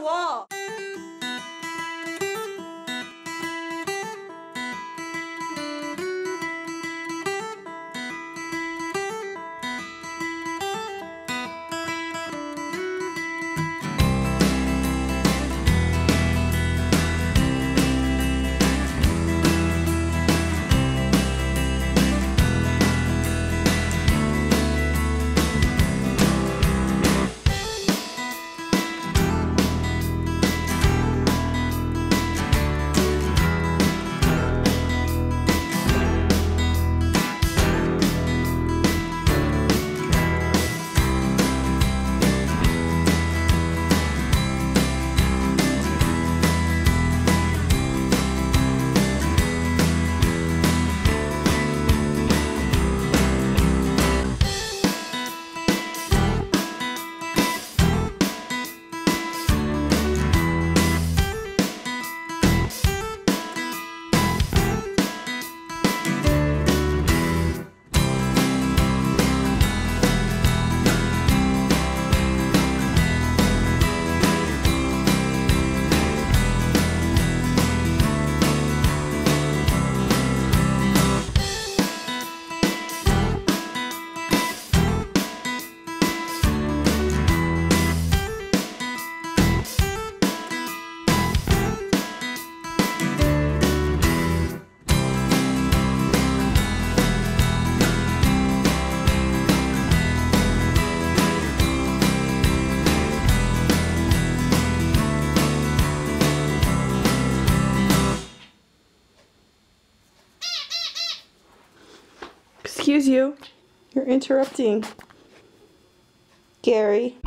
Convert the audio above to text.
我。Excuse you. You're interrupting. Gary.